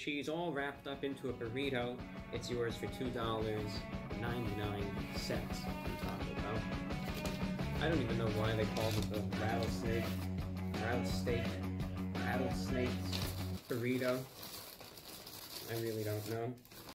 cheese all wrapped up into a burrito. It's yours for $2.99 from Taco Bell. I don't even know why they call it the rattlesnake, rattlesnake, rattlesnake burrito. I really don't know.